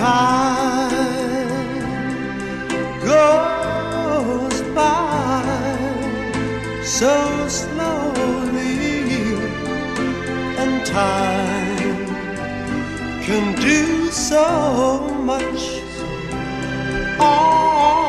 time goes by so slowly, and time can do so much. All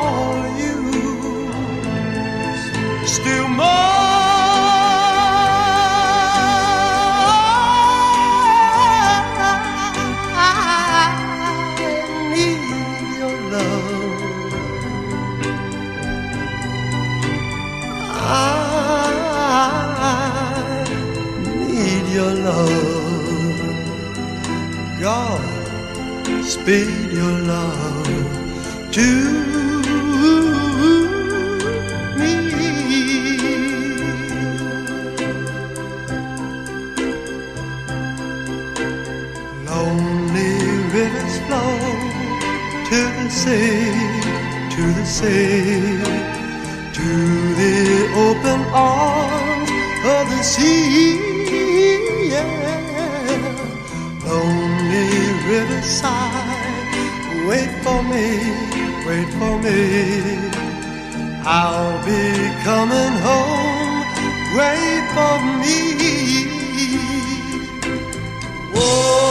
your love. God, speed your love to me. Lonely rivers flow to the sea, to the sea, to the open arms of the sea. Wait for me. I'll be coming home, wait for me. Oh,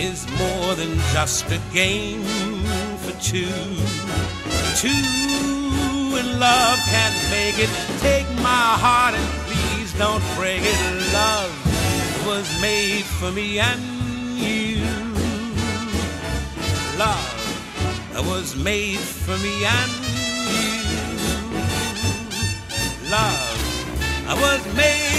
Is more than just a game for two. Two in love can't make it. Take my heart and please don't break it. Love was made for me and you. Love was made for me and you. Love was made